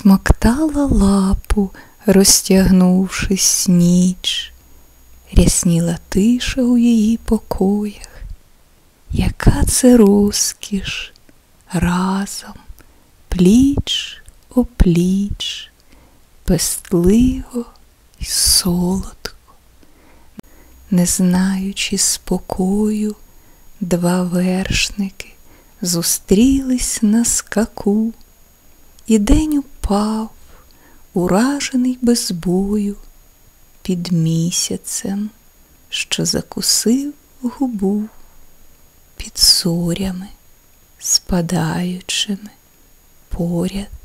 смоктала лапу, розтягнувшись ніч, рясніла тиша у її покоях. Яка це розкіш! Разом, пліч опліч, пестливо й солодко, не знаючи спокою, два вершники зустрілись на скаку, і день упав, уражений без бою, під місяцем, що закусив губу, під зорями, спадаючими поряд